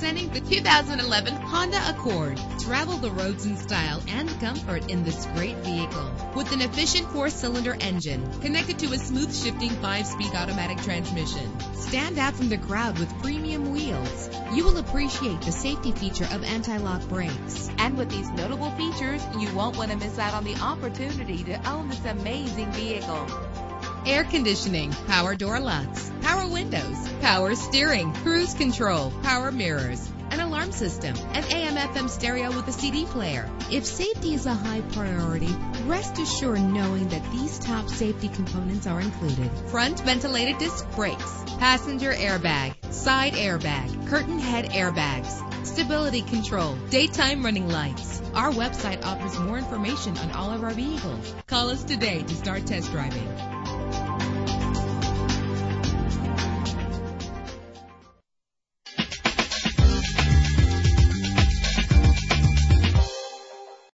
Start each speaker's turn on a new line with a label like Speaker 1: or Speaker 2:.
Speaker 1: the 2011 Honda Accord. Travel the roads in style and comfort in this great vehicle. With an efficient four-cylinder engine connected to a smooth shifting five-speed automatic transmission. Stand out from the crowd with premium wheels. You will appreciate the safety feature of anti-lock brakes. And with these notable features, you won't want to miss out on the opportunity to own this amazing vehicle air conditioning, power door locks, power windows, power steering, cruise control, power mirrors, an alarm system, an AM FM stereo with a CD player. If safety is a high priority, rest assured knowing that these top safety components are included. Front ventilated disc brakes, passenger airbag, side airbag, curtain head airbags, stability control, daytime running lights. Our website offers more information on all of our vehicles. Call us today to start test driving.